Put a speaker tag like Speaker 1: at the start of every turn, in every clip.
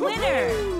Speaker 1: Winner.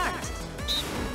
Speaker 1: Start!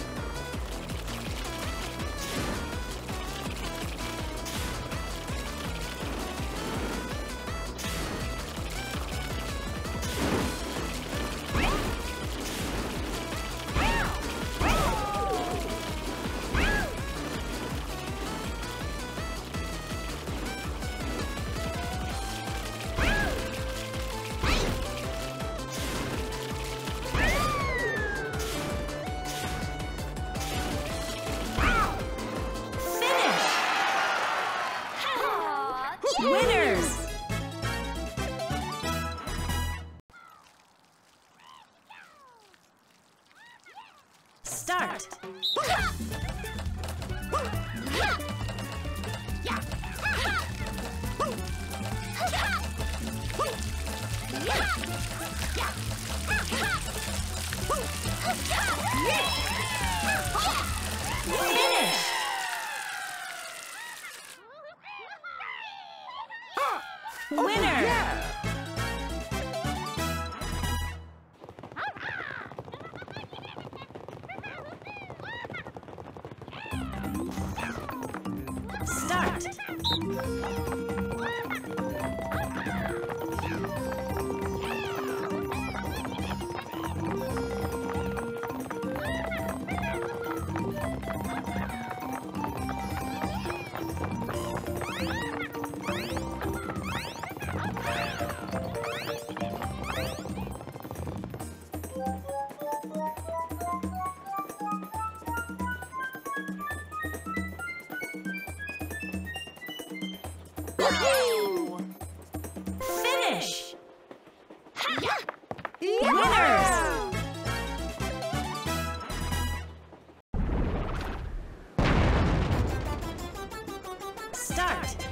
Speaker 1: Start!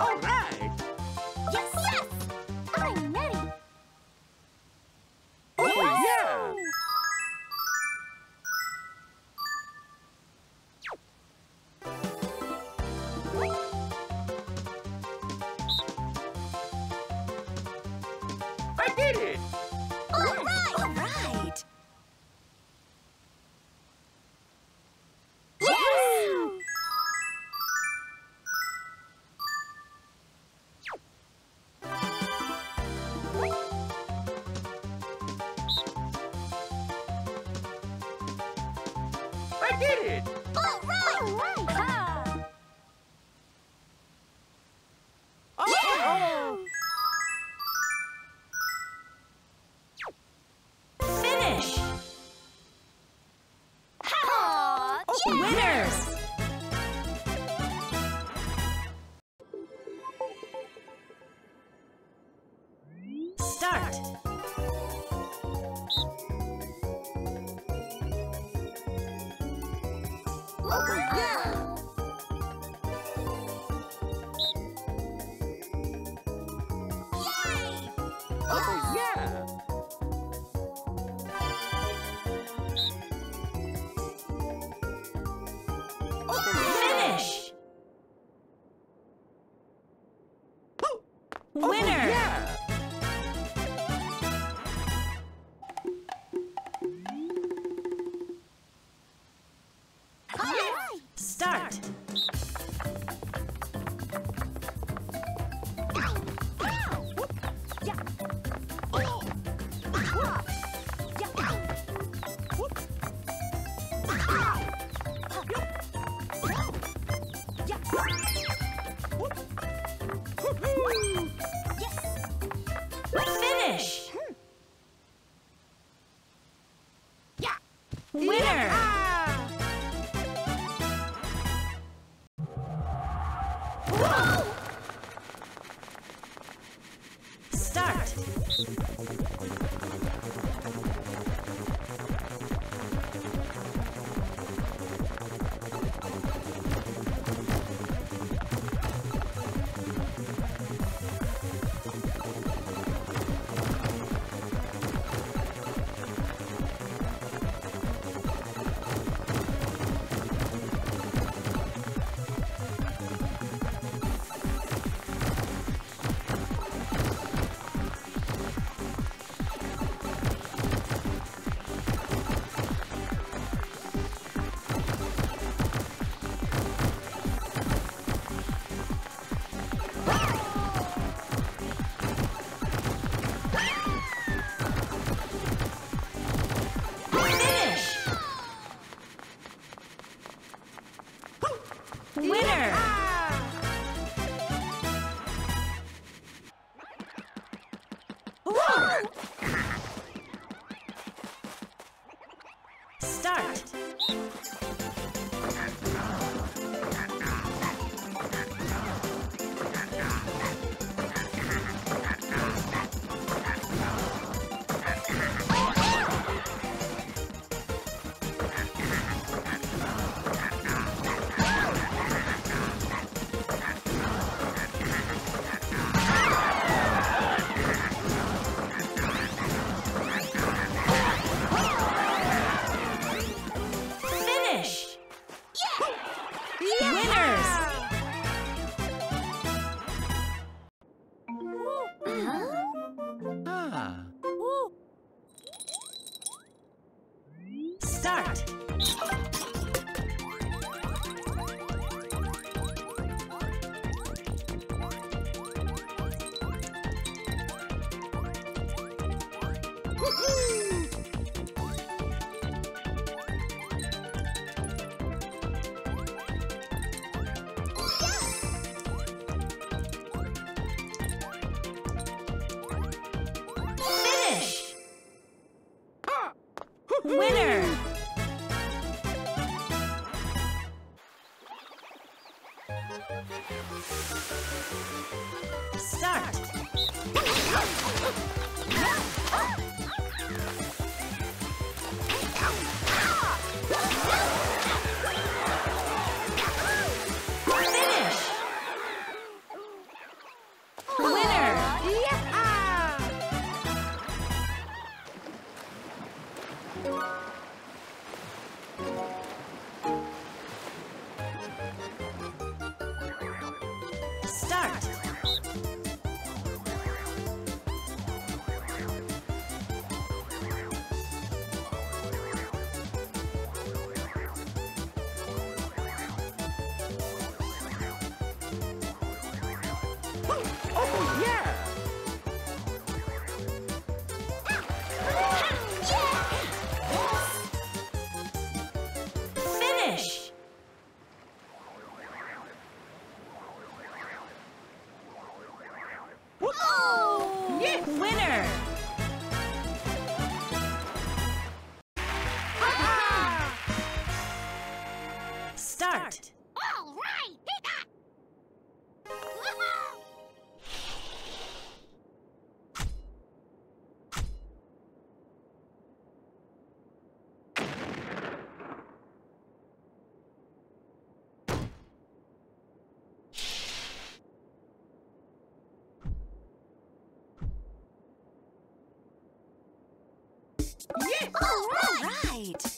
Speaker 2: All right.
Speaker 3: Thank
Speaker 2: you.
Speaker 1: Finish. Finish.
Speaker 2: Oh, yeah! Yes.
Speaker 3: All right!
Speaker 2: Oh,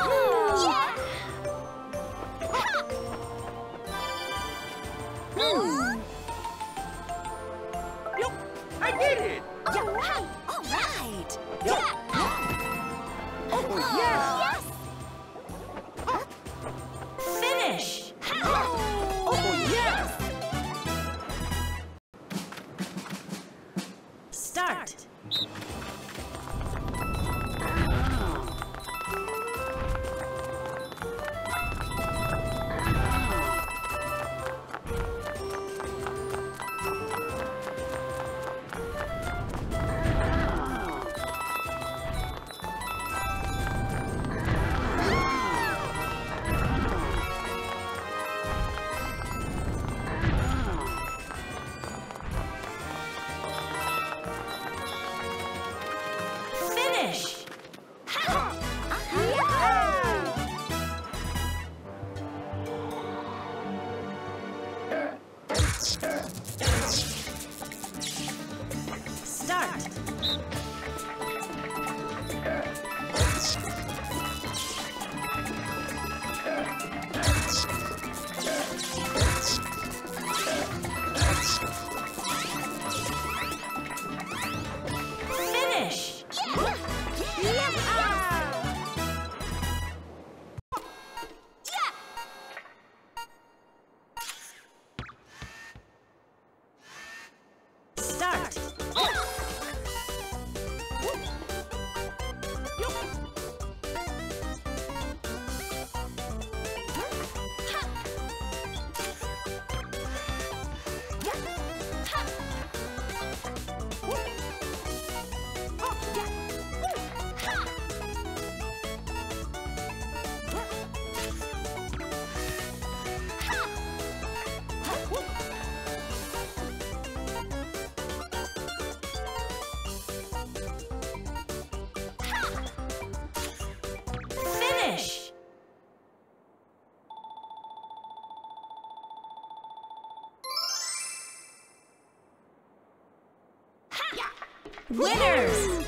Speaker 3: all
Speaker 1: Winners!